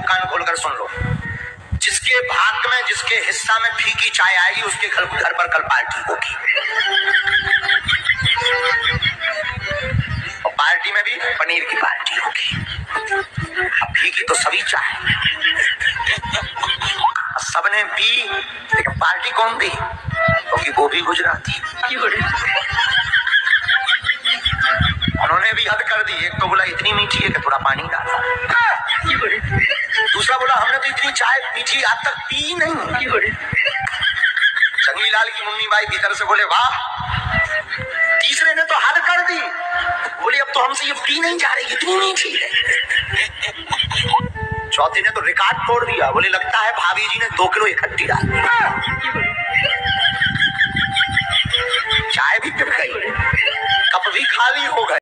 कान खोलकर सुन लो। जिसके भाग्य में, जिसके हिस्सा में फीकी चाय आएगी, उसके घर घर पर कल पार्टी होगी। और पार्टी में भी पनीर की पार्टी होगी। अब फीकी तो सभी चाहे सबने पी, लेकिन पार्टी कौन दी? क्योंकि वो भी गुजराती। उन्होंने भी हद कर दी। एक तो बोला, इतनी मीठी है कि थोड़ा पानी डाला। तो इतनी चाय मीठी आज तक पी नहीं। चंगीलाल की मुन्नी बाई भीतर से बोले, वाह, तीसरे ने तो हद कर दी। बोले, अब तो हमसे ये पी नहीं जा रही, इतनी मीठी है चौथे ने तो रिकॉर्ड तोड़ दिया। बोले, लगता है भाभी जी ने दो किलो इकट्ठी डाली चाय भी पिट गई, कप भी खाली हो गए।